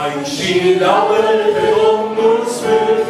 Hai și laudă pe Domnul Sfânt,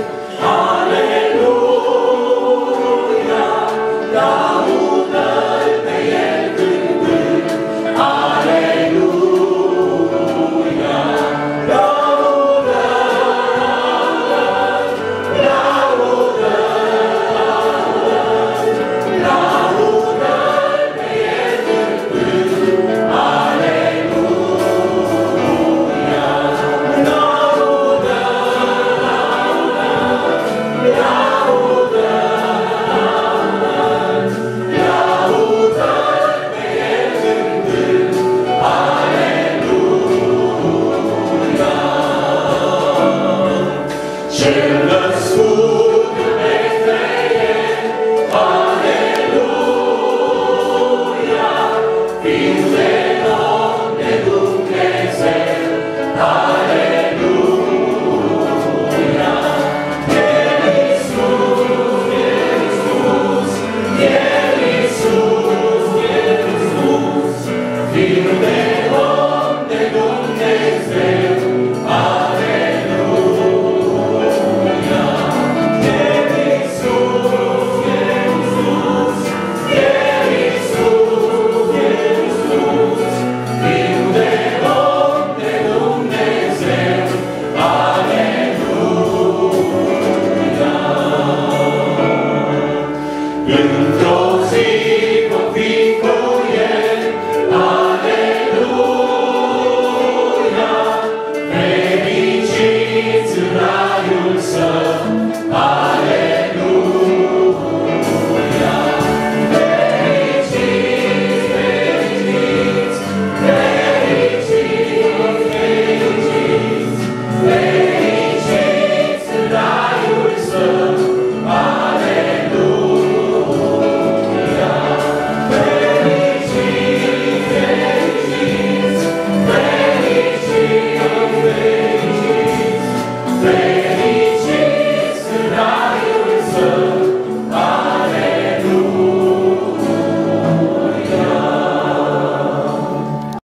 나 愿做事。